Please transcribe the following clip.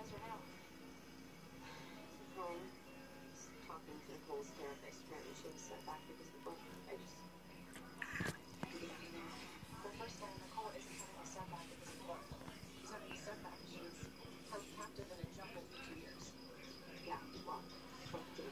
Desert Elf. It's home. It's talking to the whole therapist relationship set back because the book. I just. The first time Nicole isn't having a setback because of work. She's having a setback. She's held captive in a jungle for two years. Yeah, well, 12.